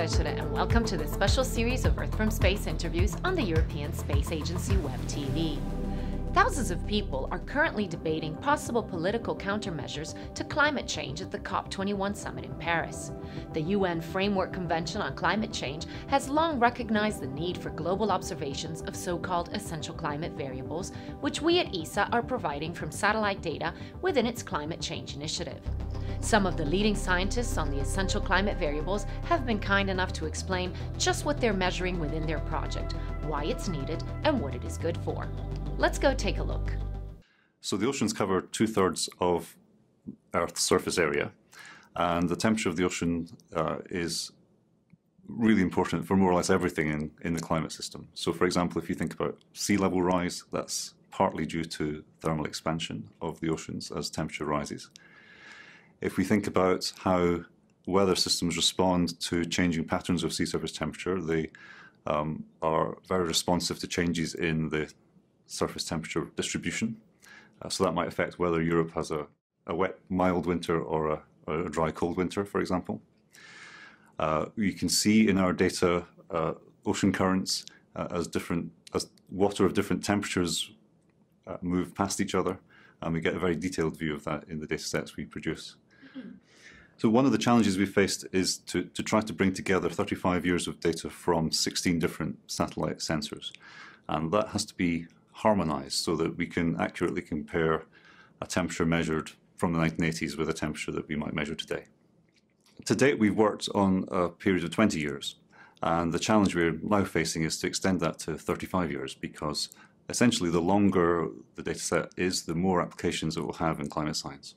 And welcome to this special series of Earth from Space interviews on the European Space Agency Web TV. Thousands of people are currently debating possible political countermeasures to climate change at the COP21 summit in Paris. The UN Framework Convention on Climate Change has long recognized the need for global observations of so-called essential climate variables, which we at ESA are providing from satellite data within its climate change initiative. Some of the leading scientists on the essential climate variables have been kind enough to explain just what they're measuring within their project, why it's needed, and what it is good for. Let's go take a look. So the oceans cover two-thirds of Earth's surface area, and the temperature of the ocean uh, is really important for more or less everything in, in the climate system. So for example, if you think about sea level rise, that's partly due to thermal expansion of the oceans as temperature rises. If we think about how weather systems respond to changing patterns of sea surface temperature, they um, are very responsive to changes in the surface temperature distribution. Uh, so that might affect whether Europe has a, a wet, mild winter or a, a, dry, cold winter, for example. Uh, you can see in our data uh, ocean currents uh, as different as water of different temperatures uh, move past each other, and we get a very detailed view of that in the data sets we produce. So one of the challenges we faced is to, to try to bring together 35 years of data from 16 different satellite sensors. And that has to be harmonized so that we can accurately compare a temperature measured from the 1980s with a temperature that we might measure today. To date, we've worked on a period of 20 years, and the challenge we're now facing is to extend that to 35 years because essentially the longer the data set is, the more applications it will have in climate science.